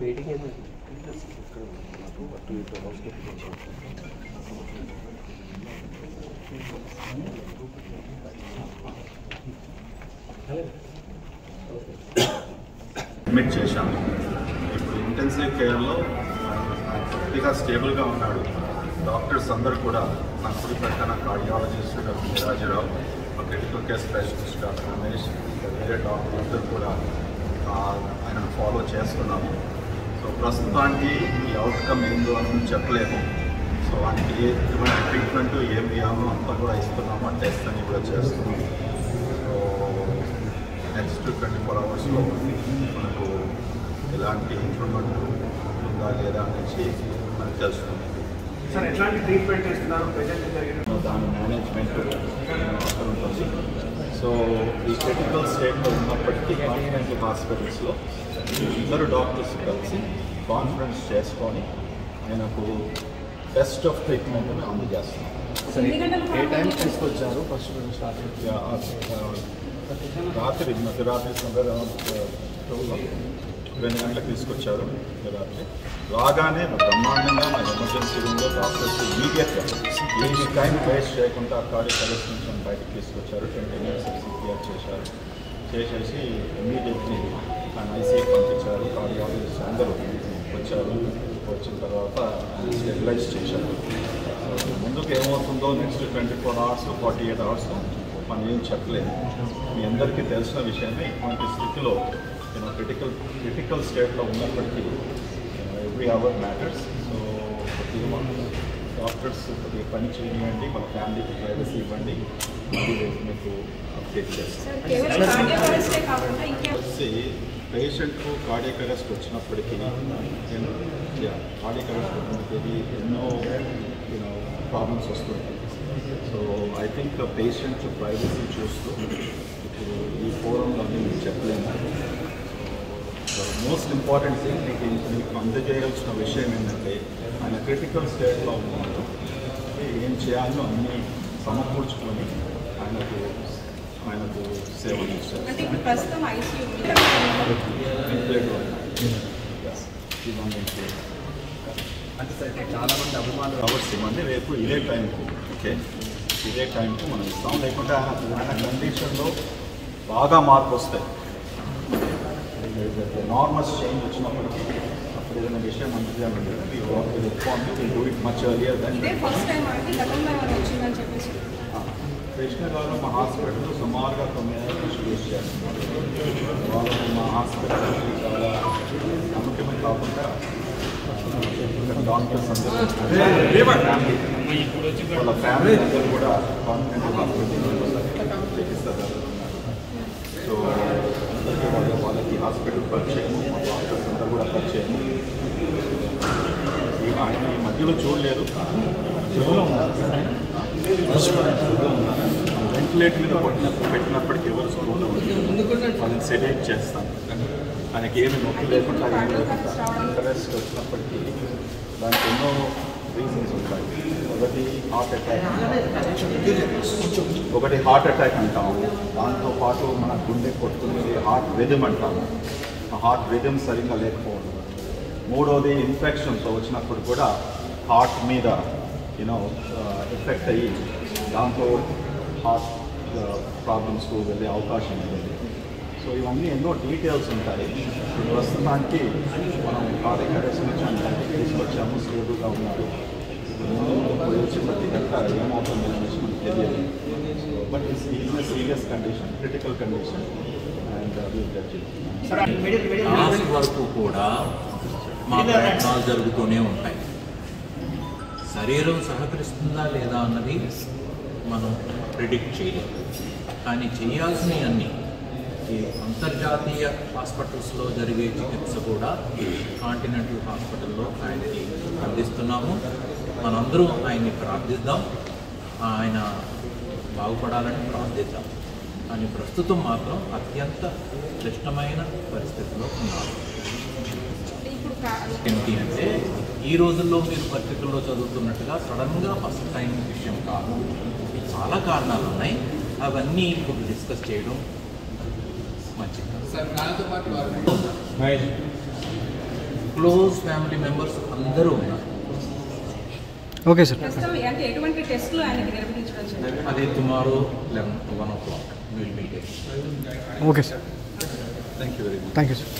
Waiting admit చేశాము ఇప్పుడు intensive కేర్లో పూర్తిగా స్టేబుల్గా ఉన్నాడు. డాక్టర్స్ అందరూ కూడా నా కుడి పక్కన కార్డియాలజిస్ట్ డాక్టర్ నిరాజరావు మా critical care specialist doctor Ramesh వేరే డాక్టర్ అందరూ కూడా ఆయనను ఫాలో చేస్తున్నాము. సో ప్రస్తుతానికి ఈ అవుట్కమ్ ఏందో అని చెప్పలేము. సో ఏ ఎటువంటి ట్రీట్మెంట్ ఏం ఇవ్వాలో అంతా కూడా ఇస్తున్నాము టెస్ట్ అని కూడా చేస్తున్నాము సో నెక్స్ట్ ట్వంటీ ఫోర్ అవర్స్లో మనకు ఎలాంటి ఇంప్రూవ్మెంట్ ఉందా లేదా అనేసి మనకు తెలుస్తుంది. సార్ ఎట్లాంటి ట్రీట్మెంట్ ఇస్తున్నారు ప్రజెంట్ దాని మేనేజ్మెంట్ అక్కడ ఉంటుంది సో ఈ క్రిటికల్ స్టేట్లో ఉన్నప్పటికీ కాన్ఫిడెంట్ హాస్పిటల్స్లో ఇద్దరు డాక్టర్స్ కలిసి కాన్ఫరెన్స్ చేసుకొని ఆయనకు బెస్ట్ ఆఫ్ ట్రీట్మెంట్ అందజేస్తున్నాం ఏ టైం తీసుకొచ్చారు ఫస్ట్ స్టార్ట్ ఇక, ఆ, రాత్రి మధ్యరాత్రి somewhere around, uh, twelve, రెండు గంటలకు తీసుకొచ్చారు మధ్యరాత్రి రాగానే బ్రహ్మాండంగా మా ఎమర్జెన్సీ రూమ్లో డాక్టర్స్ ఇమీడియట్గా ఏ టైం వేస్ట్ చేయకుండా కార్డియక్ అరెస్ట్ నుంచి బయటకు తీసుకొచ్చారు. ట్వంటీ మినిట్స్ సిపిఆర్ చేశారు. చేసేసి ఇమీడియట్లీ ఆయన ఐసీఐ పంపించారు. కార్డియాలజిస్ట్ అందరూ వచ్చారు. వచ్చిన తర్వాత స్టెబిలైజ్ చేశారు. ముందుకు ఏమవుతుందో next twenty four hours forty eight hours మనం ఏం చెప్పలేము. మీ అందరికీ తెలిసిన విషయమే ఇటువంటి స్థితిలో నేను క్రిటికల్ క్రిటికల్ స్టేట్లో ఉన్నప్పటికీ ఎవ్రీ అవర్ మ్యాటర్స్ డాక్టర్స్ కొద్దిగా పని చేయండి మన ఫ్యామిలీకి ప్రైవసీ ఇవ్వండి. మీకు అప్డేట్ చేస్తాం. కేవలం కార్డియాక్ అరెస్టే కాకుండా ఇంకే వచ్చి పేషెంట్కు కార్డియక్ అరెస్ట్ వచ్చినప్పటికీ నేను కార్డియక్ అరెస్ట్ వచ్చినప్పటికీ ఎన్నో యూనో ప్రాబ్లమ్స్ వస్తుంటాయి. So I think patient privacy చూస్తూ ఇప్పుడు ఈ ఫోరంలో నేను చెప్పలేను. మోస్ట్ ఇంపార్టెంట్ థింగ్ మీకు మీకు అందజేయాల్సిన విషయం ఏంటంటే క్రిటికల్ స్టేట్లో ఉన్నారు. ఏం చేయాలో అన్నీ సమకూర్చుకొని ఆయనకు ఆయనకు సేవలు ఇస్తారు అంటే సార్ చాలా మంది అభిమానులు అవర్స్ ఇవ్వండి రేపు ఇదే టైంకు ఓకే ఇదే టైంకు మనం ఇస్తాం. లేకుంటే ఆయన ఆయన కండిషన్లో బాగా మార్పు వస్తాయి. నార్మల్స్ చేంజ్ వచ్చినప్పటికీ అప్పుడు ఏదైనా విషయం అందుకేమంటే respond will do it much earlier than ఇదే ఫస్ట్ టైం అంటే గతంలో ఏమైనా వచ్చిందని చెప్పేసి కృష్ణ గారు మా హాస్పిటల్ సుమారుగా తొమ్మిది నెలల నుంచి యూజ్ చేస్తున్నారు వాళ్ళు మా హాస్పిటల్ చాలా నమ్మకమే కాకుండా డాక్టర్స్ అందరూ ఫ్యామిలీ వాళ్ళ ఫ్యామిలీ అందరూ కూడా కాన్ఫిడెంట్ హాస్పిటల్ చికిత్స సో అందరికీ వాళ్ళ వాళ్ళకి హాస్పిటల్ పరిచయము మా డాక్టర్స్ అందరూ కూడా పరిచయము ఈ ఆయన ఈ మధ్యలో చూడలేదు ఉన్నారు వెంటిలేటర్ మీద పట్టినప్పుడు పెట్టినప్పటికీ ఎవరు స్కూల్లో వాళ్ళని సెడేట్ చేస్తాం ఆయనకి ఏమి నొప్పి లేకుండా ఇంట్రెస్ట్ వచ్చినప్పటికీ దానికి ఎన్నో రీజన్స్ ఉంటాయి ఒకటి హార్ట్ అటాక్ ఒకటి హార్ట్ అటాక్ అంటాము. దాంతో పాటు మన గుండె కొట్టుకునేది హార్ట్ రిధమ్ అంటాము. ఆ హార్ట్ రిధమ్ సరిగ్గా లేకపోవడం. మూడోది ఇన్ఫెక్షన్తో వచ్చినప్పుడు కూడా హార్ట్ మీద యూనో ఎఫెక్ట్ uh, అయ్యి దాంతో హార్ట్ ప్రాబ్లమ్స్కు uh, వెళ్ళే అవకాశం ఉంది. సో ఇవన్నీ ఎన్నో డీటెయిల్స్ ఉంటాయి. ప్రస్తుతానికి మనం నుంచి అందరికీ తీసుకొచ్చాము స్టేబుల్గా ఉన్నారు. వచ్చి ప్రతి గంట ఏమవుతుంది అనేసి మనకు తెలియదు. But it's is serious condition critical condition and last వరకు కూడా మా ప్రయత్నాలు జరుగుతూనే ఉంటాయి. శరీరం సహకరిస్తుందా లేదా అన్నది మనం ప్రిడిక్ట్ చేయలేము. కానీ చేయాల్సినవన్నీ ఈ అంతర్జాతీయ హాస్పిటల్స్లో జరిగే చికిత్స కూడా కాంటినెంటల్ హాస్పిటల్లో ఆయనకి అందిస్తున్నాము. మనందరూ ఆయన్ని ప్రార్థిద్దాం. ఆయన బాగుపడాలని ప్రార్థిద్దాం. కానీ ప్రస్తుతం మాత్రం అత్యంత క్లిష్టమైన పరిస్థితిలో ఉన్నారు. ఏంటి అంటే ఈ రోజుల్లో మీరు పత్రికల్లో చదువుతున్నట్టుగా సడన్గా ఫస్ట్ టైం విషయం కాదు. చాలా కారణాలు ఉన్నాయి. అవన్నీ ఇప్పుడు డిస్కస్ చేయడం మంచిది. క్లోజ్ ఫ్యామిలీ మెంబర్స్ అందరూ ఉన్నారు. Okay sir. అది tomorrow eleven one o'clock. Okay sir. Thank you very much thank you sir.